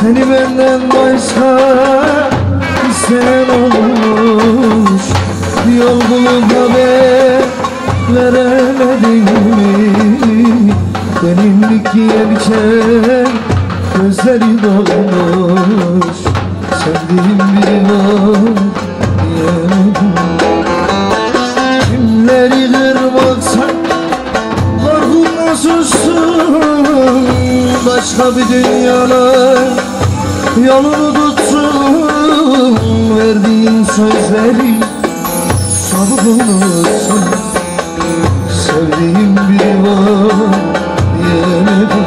Seni benden başka isteyen olmuş Yol bulup haber veremedin mi? Benim ikiye biçen gözleri dolmuş Sevdiğim Başka bir dünyana Yolunu tuttum Verdiğin sözleri Çabuk unutsun Sevdiğim biri var diyemedim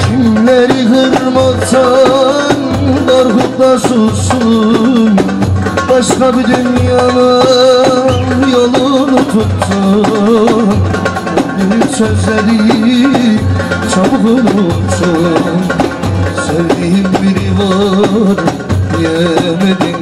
Kimleri kırmaktan Korkutla sussun. Başka bir dünyanın yolunu Büyük sözleri çabuk unuttum Sevdiğim biri var diyemedim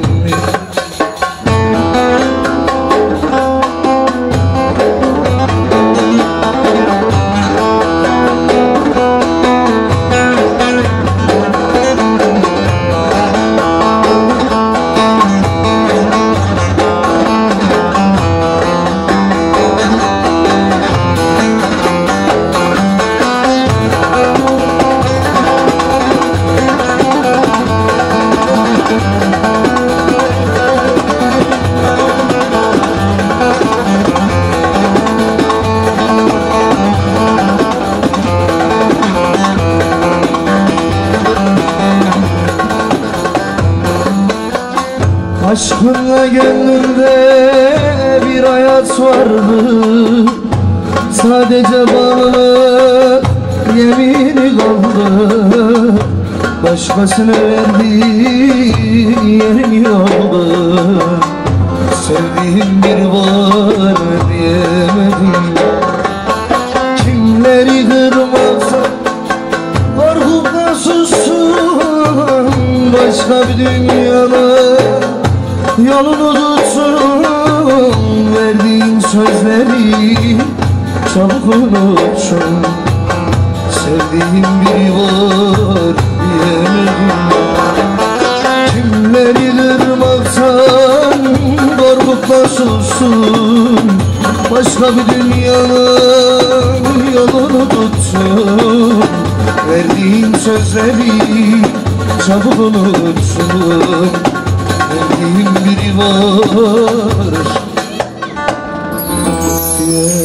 Aşkınla gönlümde bir hayat vardı. Sadece bağlı yemini kaldı. Başkasına verdiğin yerim yoktu. Sevdiğim biri var diyemedim. Kimleri kırmaksa Korkupla sussun. Başka bir dünyada Yolunu tutsun Verdiğin sözleri Çabuk unutsun. Sevdiğim biri var diyemedim. Kimleri kırmaksan Korkutla sussun. Başka bir dünyanın yolunu tutsun. Verdiğin sözleri çabuk unutsun Sevdiğim biri var. Gel